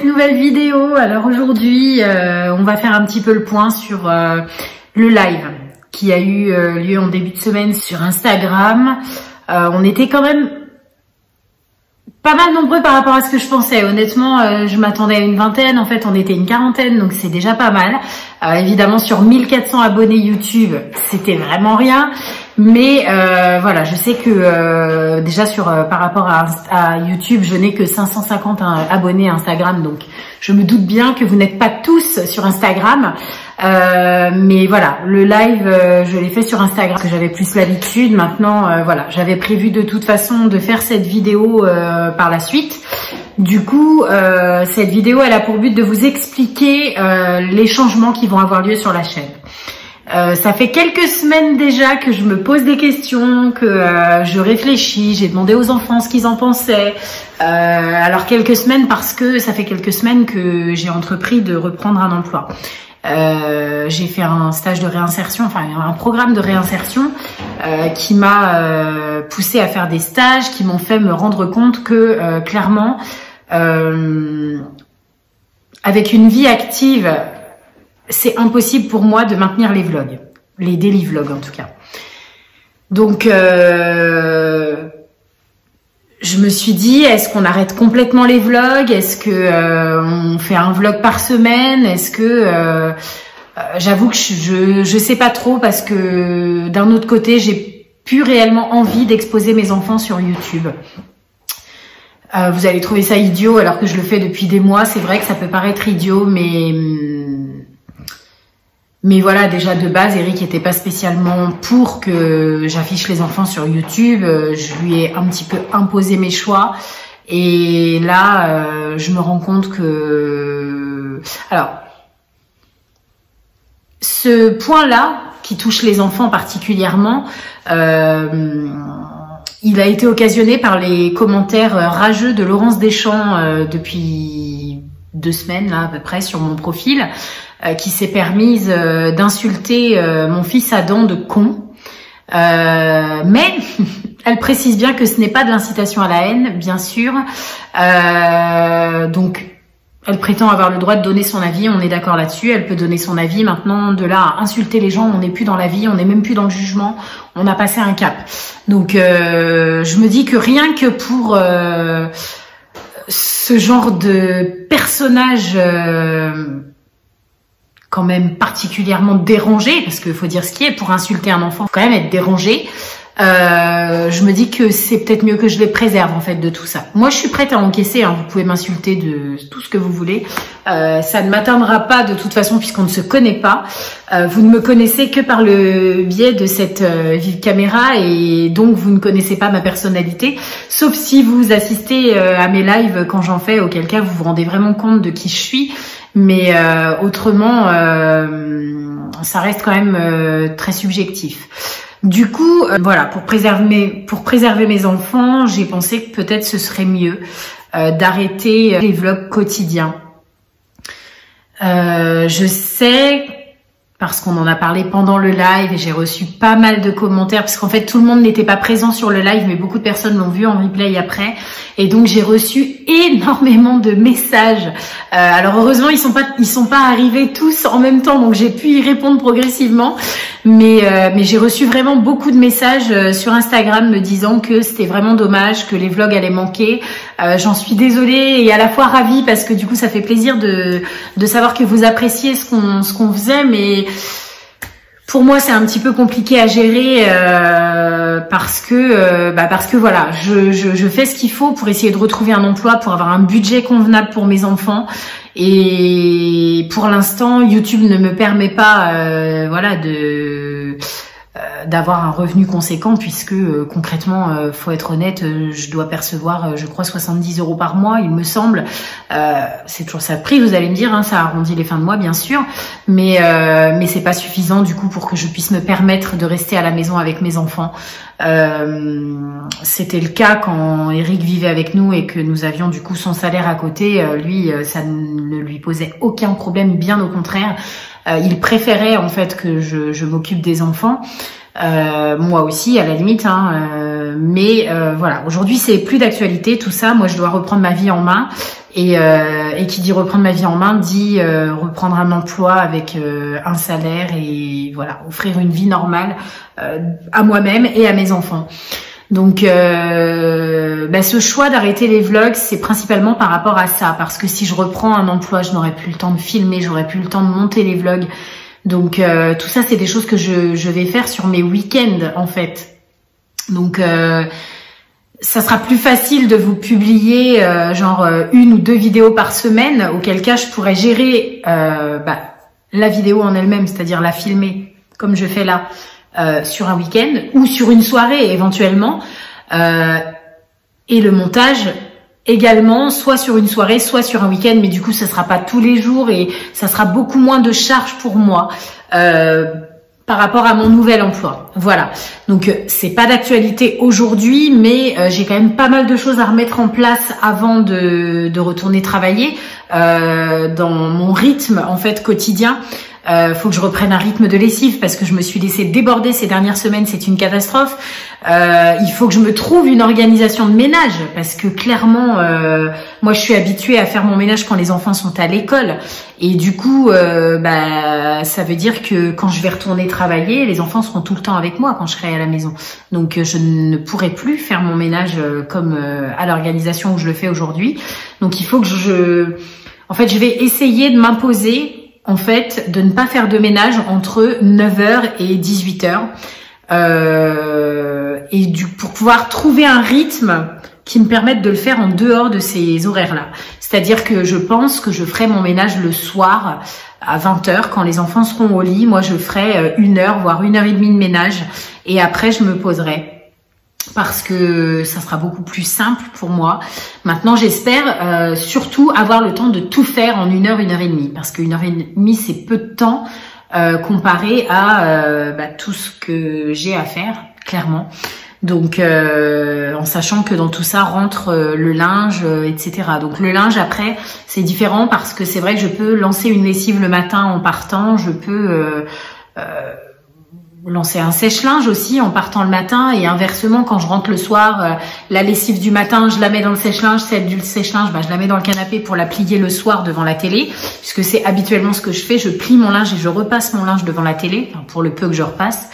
cette nouvelle vidéo. Alors aujourd'hui, euh, on va faire un petit peu le point sur euh, le live qui a eu euh, lieu en début de semaine sur Instagram. on était quand même pas mal nombreux par rapport à ce que je pensais. Honnêtement, je m'attendais à une vingtaine. En fait, on était une quarantaine, donc c'est déjà pas mal. évidemment, sur 1400 abonnés YouTube, c'était vraiment rien. Mais euh, voilà, je sais que euh, déjà sur euh, par rapport à, YouTube, je n'ai que 550 abonnés à Instagram, donc je me doute bien que vous n'êtes pas tous sur Instagram. mais voilà, le live, je l'ai fait sur Instagram parce que j'avais plus l'habitude. Maintenant, voilà, j'avais prévu de toute façon de faire cette vidéo par la suite. Du coup, cette vidéo, elle a pour but de vous expliquer les changements qui vont avoir lieu sur la chaîne. Euh, ça fait quelques semaines déjà que je me pose des questions, que euh, je réfléchis, j'ai demandé aux enfants ce qu'ils en pensaient. Euh, alors quelques semaines parce que ça fait quelques semaines que j'ai entrepris de reprendre un emploi. j'ai fait un stage de réinsertion, enfin un programme de réinsertion qui m'a poussé à faire des stages, qui m'ont fait me rendre compte que clairement, avec une vie active c'est impossible pour moi de maintenir les vlogs, les daily vlogs en tout cas. Donc, euh, je me suis dit, est-ce qu'on arrête complètement les vlogs? Est-ce que euh, on fait un vlog par semaine? Est-ce que euh, j'avoue que je je sais pas trop parce que d'un autre côté, j'ai plus réellement envie d'exposer mes enfants sur YouTube. vous allez trouver ça idiot alors que je le fais depuis des mois. C'est vrai que ça peut paraître idiot, mais mais voilà, déjà de base, Eric n'était pas spécialement pour que j'affiche les enfants sur YouTube. Euh, je lui ai un petit peu imposé mes choix. Et là, euh, je me rends compte que... Alors, ce point-là, qui touche les enfants particulièrement, euh, il a été occasionné par les commentaires rageux de Laurence Deschamps depuis deux semaines, là, à peu près, sur mon profil. Euh, qui s'est permise euh, d'insulter euh, mon fils Adam de con. mais elle précise bien que ce n'est pas de l'incitation à la haine, bien sûr. donc, elle prétend avoir le droit de donner son avis, on est d'accord là-dessus, elle peut donner son avis. Maintenant, de là à insulter les gens, on n'est plus dans la vie, on n'est même plus dans le jugement, on a passé un cap. Donc, je me dis que rien que pour ce genre de personnage quand même particulièrement dérangé, parce qu'il faut dire ce qui est, pour insulter un enfant, faut quand même être dérangé. Euh, je me dis que c'est peut-être mieux que je les préserve en fait de tout ça. Moi, je suis prête à encaisser. Hein. Vous pouvez m'insulter de tout ce que vous voulez. Euh, ça ne m'atteindra pas de toute façon puisqu'on ne se connaît pas. Euh, vous ne me connaissez que par le biais de cette euh, vive caméra et donc vous ne connaissez pas ma personnalité. Sauf si vous assistez euh, à mes lives quand j'en fais, auquel cas vous vous rendez vraiment compte de qui je suis. Mais autrement, ça reste quand même très subjectif. Du coup, voilà, pour préserver mes, enfants, j'ai pensé que peut-être ce serait mieux d'arrêter les vlogs quotidiens. je sais parce qu'on en a parlé pendant le live et j'ai reçu pas mal de commentaires parce qu'en fait tout le monde n'était pas présent sur le live mais beaucoup de personnes l'ont vu en replay après et donc j'ai reçu énormément de messages. Euh, alors heureusement ils sont pas ils sont pas arrivés tous en même temps donc j'ai pu y répondre progressivement mais euh, mais j'ai reçu vraiment beaucoup de messages euh, sur Instagram me disant que c'était vraiment dommage que les vlogs allaient manquer. J'en suis désolée et à la fois ravie parce que du coup ça fait plaisir de de savoir que vous appréciez ce qu'on ce qu'on faisait mais pour moi, c'est un petit peu compliqué à gérer euh, parce que euh, bah parce que voilà, je, je, fais ce qu'il faut pour essayer de retrouver un emploi, pour avoir un budget convenable pour mes enfants. Et pour l'instant, YouTube ne me permet pas, euh, voilà, de d'avoir un revenu conséquent puisque euh, concrètement, euh, faut être honnête, je dois percevoir, je crois, 70 euros par mois, il me semble. c'est toujours ça de prix, vous allez me dire, hein, ça arrondit les fins de mois, bien sûr, mais mais c'est pas suffisant du coup pour que je puisse me permettre de rester à la maison avec mes enfants. C'était le cas quand Eric vivait avec nous et que nous avions du coup son salaire à côté. lui, ça ne lui posait aucun problème, bien au contraire. Il préférait en fait que je, m'occupe des enfants. Euh, moi aussi, à la limite. Hein, euh, mais euh, voilà, aujourd'hui, c'est plus d'actualité tout ça. Moi, je dois reprendre ma vie en main. Et, et qui dit reprendre ma vie en main dit reprendre un emploi avec un salaire et voilà, offrir une vie normale à moi-même et à mes enfants. Donc, bah, ce choix d'arrêter les vlogs, c'est principalement par rapport à ça, parce que si je reprends un emploi, je n'aurai plus le temps de filmer, j'aurai plus le temps de monter les vlogs, donc euh, tout ça, c'est des choses que je, je, vais faire sur mes week-ends en fait. Donc euh, ça sera plus facile de vous publier euh, genre une ou deux vidéos par semaine, auquel cas je pourrais gérer bah, la vidéo en elle-même, c'est-à-dire la filmer comme je fais là sur un week-end ou sur une soirée éventuellement. et le montage également, soit sur une soirée, soit sur un week-end, mais du coup, ça sera pas tous les jours et ça sera beaucoup moins de charges pour moi. Euh, par rapport à mon nouvel emploi. Voilà. Donc euh, c'est pas d'actualité aujourd'hui, mais euh, j'ai quand même pas mal de choses à remettre en place avant de retourner travailler dans mon rythme en fait quotidien. Euh, faut que je reprenne un rythme de lessive parce que je me suis laissée déborder ces dernières semaines, c'est une catastrophe. Euh, il faut que je me trouve une organisation de ménage parce que clairement, euh, moi je suis habituée à faire mon ménage quand les enfants sont à l'école et du coup, euh, bah, ça veut dire que quand je vais retourner travailler, les enfants seront tout le temps avec moi quand je serai à la maison. Donc je ne pourrai plus faire mon ménage comme à l'organisation où je le fais aujourd'hui. Donc il faut que je, en fait, je vais essayer de m'imposer en fait, de ne pas faire de ménage entre 9h et 18h. Euh, et du, pour pouvoir trouver un rythme qui me permette de le faire en dehors de ces horaires-là. C'est-à-dire que je pense que je ferai mon ménage le soir à 20h quand les enfants seront au lit. Moi, je ferai euh, une heure, voire une heure et demie de ménage. Et après, je me poserai parce que ça sera beaucoup plus simple pour moi. Maintenant, j'espère euh, surtout avoir le temps de tout faire en une heure, une heure et demie, parce qu'une heure et demie, c'est peu de temps euh, comparé à euh, bah, tout ce que j'ai à faire, clairement. Donc, en sachant que dans tout ça rentre le linge, etc. Donc, le linge, après, c'est différent parce que c'est vrai que je peux lancer une lessive le matin en partant, je peux lancer un sèche-linge aussi en partant le matin et inversement quand je rentre le soir, euh, la lessive du matin je la mets dans le sèche-linge, celle du sèche-linge bah, je la mets dans le canapé pour la plier le soir devant la télé puisque c'est habituellement ce que je fais, je plie mon linge et je repasse mon linge devant la télé pour le peu que je repasse.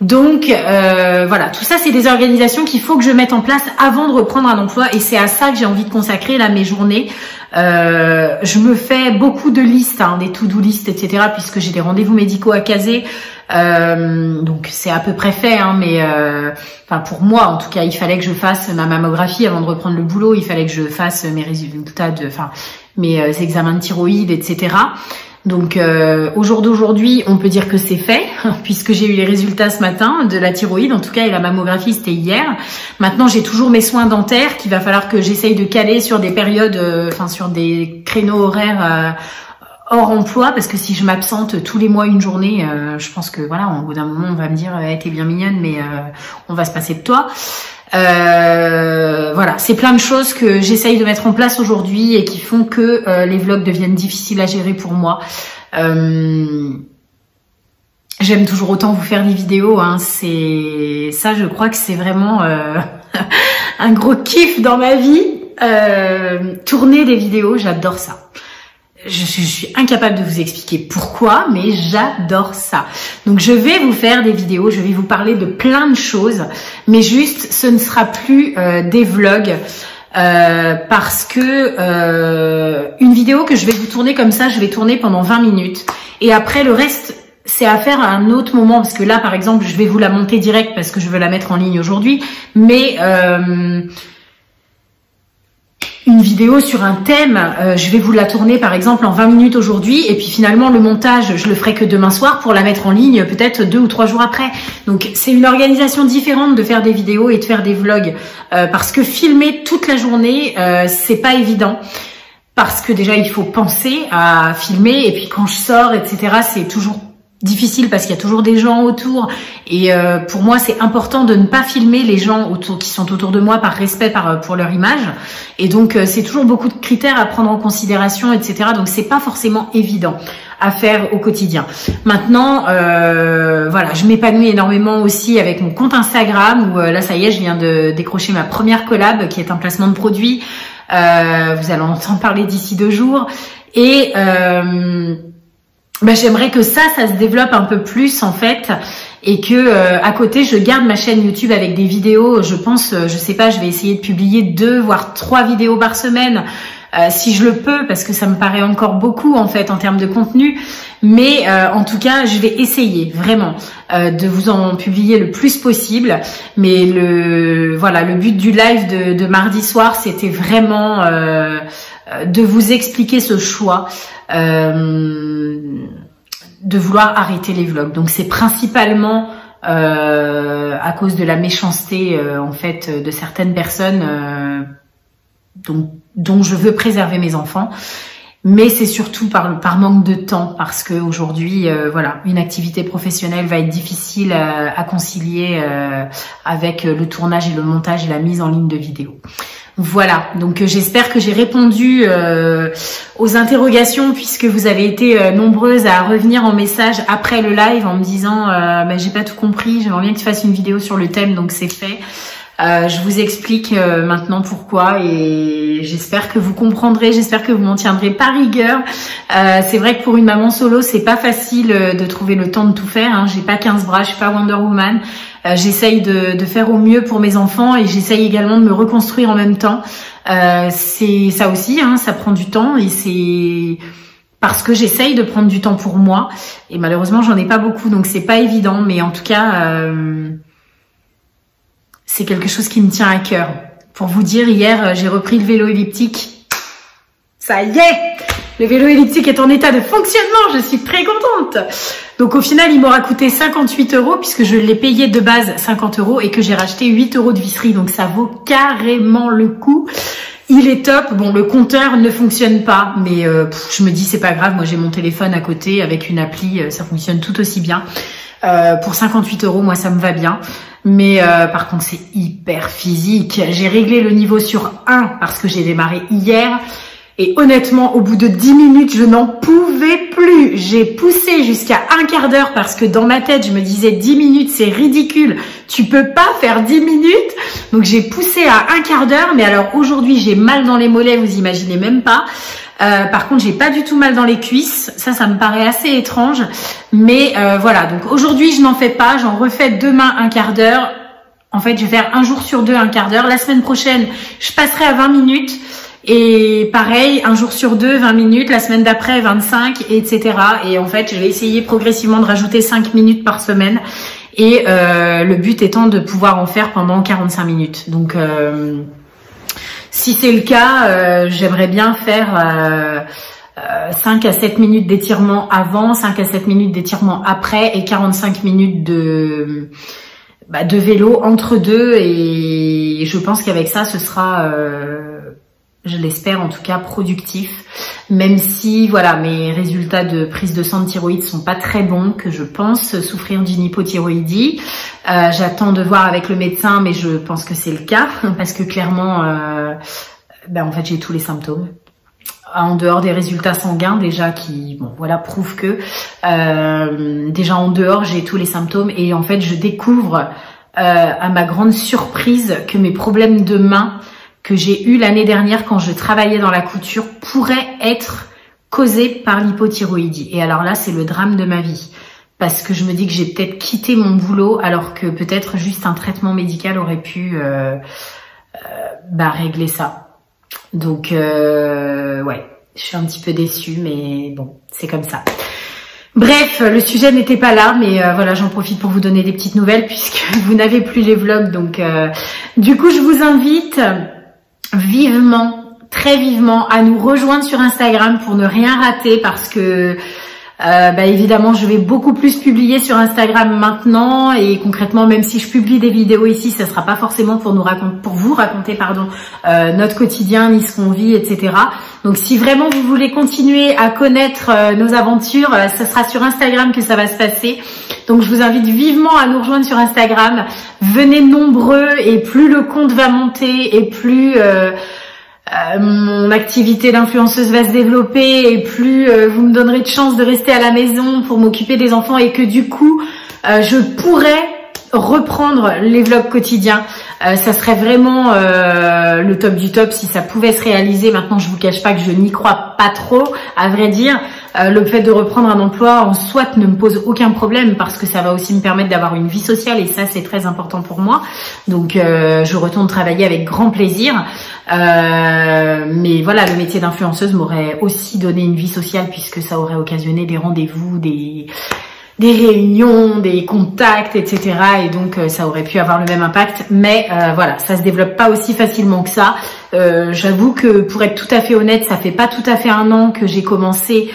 Donc euh, voilà, tout ça c'est des organisations qu'il faut que je mette en place avant de reprendre un emploi et c'est à ça que j'ai envie de consacrer là mes journées. Euh, je me fais beaucoup de listes, hein, des to-do listes, etc. puisque j'ai des rendez-vous médicaux à caser. Euh, donc c'est à peu près fait, hein, mais euh, enfin pour moi en tout cas, il fallait que je fasse ma mammographie avant de reprendre le boulot. Il fallait que je fasse mes résultats de, enfin mes euh, examens de thyroïde, etc. Donc au jour d'aujourd'hui, on peut dire que c'est fait, puisque j'ai eu les résultats ce matin de la thyroïde, en tout cas, et la mammographie, c'était hier. Maintenant, j'ai toujours mes soins dentaires qu'il va falloir que j'essaye de caler sur des périodes, enfin sur des créneaux horaires hors emploi parce que si je m'absente tous les mois une journée, euh, je pense que voilà, au bout d'un moment, on va me dire, eh, t'es bien mignonne, mais euh, on va se passer de toi. Euh, voilà, c'est plein de choses que j'essaye de mettre en place aujourd'hui et qui font que les vlogs deviennent difficiles à gérer pour moi. J'aime toujours autant vous faire des vidéos. Hein. C'est ça, je crois que c'est vraiment un gros kiff dans ma vie. tourner des vidéos, j'adore ça je, suis incapable de vous expliquer pourquoi, mais j'adore ça. Donc je vais vous faire des vidéos, je vais vous parler de plein de choses, mais juste ce ne sera plus euh, des vlogs. Euh, parce que euh, une vidéo que je vais vous tourner comme ça, je vais tourner pendant 20 minutes et après le reste c'est à faire à un autre moment parce que là par exemple je vais vous la monter direct parce que je veux la mettre en ligne aujourd'hui mais une vidéo sur un thème, euh, je vais vous la tourner par exemple en 20 minutes aujourd'hui et puis finalement le montage, je le ferai que demain soir pour la mettre en ligne peut-être deux ou trois jours après. Donc c'est une organisation différente de faire des vidéos et de faire des vlogs euh, parce que filmer toute la journée, euh, c'est pas évident. Parce que déjà il faut penser à filmer et puis quand je sors, etc. C'est toujours difficile parce qu'il y a toujours des gens autour. Et euh, pour moi c'est important de ne pas filmer les gens autour qui sont autour de moi par respect par pour leur image. Et donc euh, c'est toujours beaucoup de critères à prendre en considération etc donc c'est pas forcément évident à faire au quotidien. Maintenant euh, voilà je m'épanouis énormément aussi avec mon compte Instagram où là ça y est je viens de décrocher ma première collab qui est un placement de produit vous allez en entendre parler d'ici deux jours. Et ben, j'aimerais que ça, ça se développe un peu plus en fait, et que euh, à côté, je garde ma chaîne YouTube avec des vidéos. Je pense, euh, je sais pas, je vais essayer de publier deux voire trois vidéos par semaine. Euh, si je le peux, parce que ça me paraît encore beaucoup en fait en termes de contenu, mais en tout cas, je vais essayer vraiment de vous en publier le plus possible. Mais le voilà, le but du live de, de mardi soir, c'était vraiment de vous expliquer ce choix euh, de vouloir arrêter les vlogs. Donc c'est principalement euh, à cause de la méchanceté euh, en fait de certaines personnes dont, je veux préserver mes enfants mais c'est surtout par, manque de temps parce que aujourd'hui voilà une activité professionnelle va être difficile à, concilier avec le tournage et le montage et la mise en ligne de vidéos. Voilà, donc euh, j'espère que j'ai répondu euh, aux interrogations puisque vous avez été euh, nombreuses à revenir en message après le live en me disant bah, j'ai pas tout compris, j'aimerais bien que tu fasses une vidéo sur le thème, donc c'est fait. Je vous explique maintenant pourquoi et j'espère que vous comprendrez, j'espère que vous m'en tiendrez pas rigueur. c'est vrai que pour une maman solo, c'est pas facile de trouver le temps de tout faire. Hein. J'ai pas 15 bras, je suis pas Wonder Woman. Euh, j'essaye de, faire au mieux pour mes enfants et j'essaye également de me reconstruire en même temps. Euh, c'est ça aussi, hein, ça prend du temps et c'est parce que j'essaye de prendre du temps pour moi et malheureusement j'en ai pas beaucoup donc c'est pas évident mais en tout cas euh, c'est quelque chose qui me tient à cœur. Pour vous dire, hier j'ai repris le vélo elliptique. Ça y est, le vélo elliptique est en état de fonctionnement, je suis très contente. Donc au final, il m'aura coûté 58 euros puisque je l'ai payé de base 50 euros et que j'ai racheté 8 euros de visserie. Donc ça vaut carrément le coup. Il est top. Bon, le compteur ne fonctionne pas, mais euh, je me dis c'est pas grave. Moi, j'ai mon téléphone à côté avec une appli, euh, ça fonctionne tout aussi bien. Euh, pour 58 euros, moi, ça me va bien. Mais par contre, c'est hyper physique. J'ai réglé le niveau sur 1 parce que j'ai démarré hier. Et honnêtement, au bout de 10 minutes, je n'en pouvais plus. J'ai poussé jusqu'à un quart d'heure parce que dans ma tête, je me disais 10 minutes, c'est ridicule. Tu peux pas faire 10 minutes. Donc j'ai poussé à un quart d'heure. Mais alors aujourd'hui, j'ai mal dans les mollets, vous imaginez même pas. Euh, par contre, j'ai pas du tout mal dans les cuisses. Ça, ça me paraît assez étrange. Mais euh, voilà, donc aujourd'hui, je n'en fais pas. J'en refais demain un quart d'heure. En fait, je vais faire un jour sur deux un quart d'heure. La semaine prochaine, je passerai à 20 minutes. Et pareil, un jour sur deux, 20 minutes, la semaine d'après, 25, etc. Et en fait, je vais essayer progressivement de rajouter 5 minutes par semaine. Et euh, le but étant de pouvoir en faire pendant 45 minutes. Donc, euh, si c'est le cas, euh, j'aimerais bien faire 5 à 7 minutes d'étirement avant, 5 à 7 minutes d'étirement après et 45 minutes bah, de vélo entre deux. Et je pense qu'avec ça, ce sera je l'espère en tout cas productif, même si voilà mes résultats de prise de sang de thyroïde sont pas très bons, que je pense souffrir d'une hypothyroïdie. Euh, J'attends de voir avec le médecin, mais je pense que c'est le cas parce que clairement, euh, ben en fait j'ai tous les symptômes. En dehors des résultats sanguins déjà qui bon voilà prouvent que euh, déjà en dehors j'ai tous les symptômes et en fait je découvre euh, à ma grande surprise que mes problèmes de main que j'ai eu l'année dernière quand je travaillais dans la couture pourrait être causé par l'hypothyroïdie. Et alors là, c'est le drame de ma vie. Parce que je me dis que j'ai peut-être quitté mon boulot alors que peut-être juste un traitement médical aurait pu euh, euh, bah, régler ça. Donc euh, ouais, je suis un petit peu déçue, mais bon, c'est comme ça. Bref, le sujet n'était pas là, mais voilà, j'en profite pour vous donner des petites nouvelles puisque vous n'avez plus les vlogs. Donc, du coup, je vous invite vivement, très vivement à nous rejoindre sur Instagram pour ne rien rater parce que Euh, bah, évidemment, je vais beaucoup plus publier sur Instagram maintenant et concrètement, même si je publie des vidéos ici, ça sera pas forcément pour nous raconter, pour vous raconter, pardon, euh, notre quotidien, ni ce qu'on vit, etc. Donc, si vraiment vous voulez continuer à connaître euh, nos aventures, euh, ce sera sur Instagram que ça va se passer. Donc, je vous invite vivement à nous rejoindre sur Instagram. Venez nombreux et plus le compte va monter et plus euh, mon activité d'influenceuse va se développer et plus euh, vous me donnerez de chance de rester à la maison pour m'occuper des enfants et que du coup euh, je pourrais reprendre les vlogs quotidiens. ça serait vraiment le top du top si ça pouvait se réaliser. Maintenant, je vous cache pas que je n'y crois pas trop, à vrai dire. Le fait de reprendre un emploi en soit ne me pose aucun problème parce que ça va aussi me permettre d'avoir une vie sociale et ça c'est très important pour moi. Donc je retourne travailler avec grand plaisir. Euh, mais voilà, le métier d'influenceuse m'aurait aussi donné une vie sociale puisque ça aurait occasionné des rendez-vous, des réunions, des contacts, etc. Et donc ça aurait pu avoir le même impact. Mais voilà, ça se développe pas aussi facilement que ça. J'avoue que pour être tout à fait honnête, ça fait pas tout à fait un an que j'ai commencé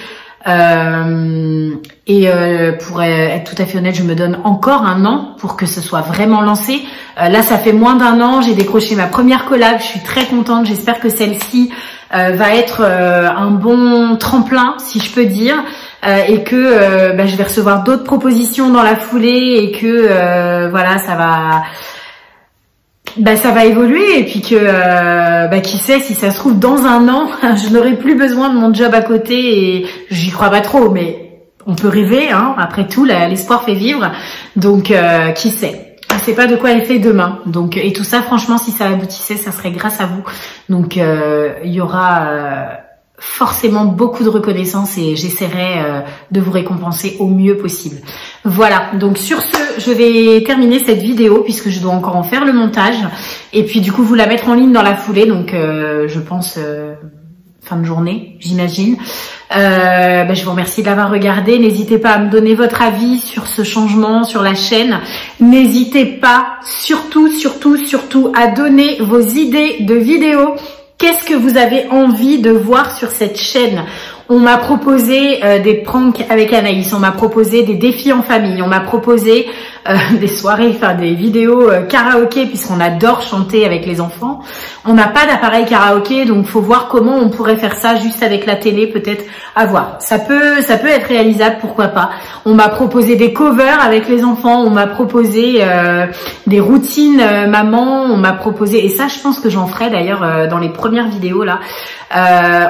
euh, et euh, pour être tout à fait honnête, je me donne encore un an pour que ce soit vraiment lancé. Euh, là, ça fait moins d'un an, j'ai décroché ma première collab, je suis très contente. J'espère que celle-ci va être un bon tremplin, si je peux dire, et que bah, je vais recevoir d'autres propositions dans la foulée et que voilà, ça va bah, ça va évoluer et puis que euh, bah, qui sait si ça se trouve dans un an je n'aurai plus besoin de mon job à côté et j'y crois pas trop mais on peut rêver hein. Après tout l'espoir fait vivre. Donc euh, qui sait? On sait pas de quoi est fait demain. Donc et tout ça franchement si ça aboutissait ça serait grâce à vous. Donc euh, il y aura forcément beaucoup de reconnaissance et j'essaierai euh, de vous récompenser au mieux possible. Voilà, donc sur ce, je vais terminer cette vidéo puisque je dois encore en faire le montage et puis du coup vous la mettre en ligne dans la foulée, donc euh, je pense euh, fin de journée, j'imagine. Ben, je vous remercie de l'avoir regardé. N'hésitez pas à me donner votre avis sur ce changement sur la chaîne. N'hésitez pas, surtout, surtout, surtout, à donner vos idées de vidéos Qu'est-ce que vous avez envie de voir sur cette chaîne? On m'a proposé euh, des pranks avec Anaïs, on m'a proposé des défis en famille, on m'a proposé euh, des soirées, enfin des vidéos euh, karaoké puisqu'on adore chanter avec les enfants. On n'a pas d'appareil karaoké, donc faut voir comment on pourrait faire ça juste avec la télé, peut-être à voir. Ça peut, ça peut être réalisable, pourquoi pas. On m'a proposé des covers avec les enfants, on m'a proposé des routines maman, on m'a proposé et ça, je pense que j'en ferai d'ailleurs dans les premières vidéos là.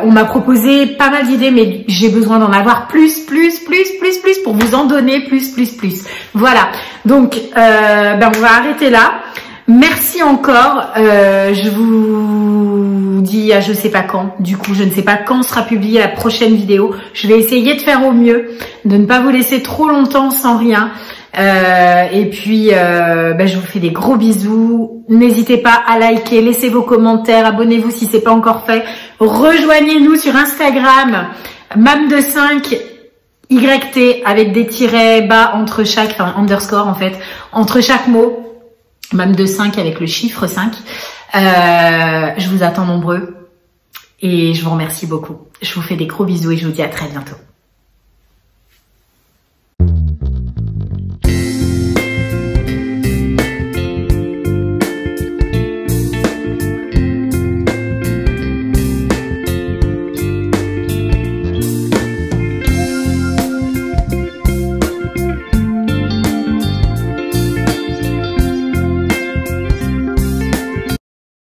on m'a proposé pas mal d'idées mais j'ai besoin d'en avoir plus, plus, plus, plus, plus pour vous en donner plus, plus, plus. Voilà. Donc, euh, ben on va arrêter là. Merci encore. Euh, je vous dis à je sais pas quand. Du coup, je ne sais pas quand sera publiée la prochaine vidéo. Je vais essayer de faire au mieux, de ne pas vous laisser trop longtemps sans rien. Euh, et puis, ben, je vous fais des gros bisous. N'hésitez pas à liker, laissez vos commentaires, abonnez-vous si c'est pas encore fait. Rejoignez-nous sur Instagram, mam de 5 YT avec des tirets bas entre chaque, enfin underscore en fait, entre chaque mot. Mam de 5 avec le chiffre 5. Euh, je vous attends nombreux et je vous remercie beaucoup. Je vous fais des gros bisous et je vous dis à très bientôt.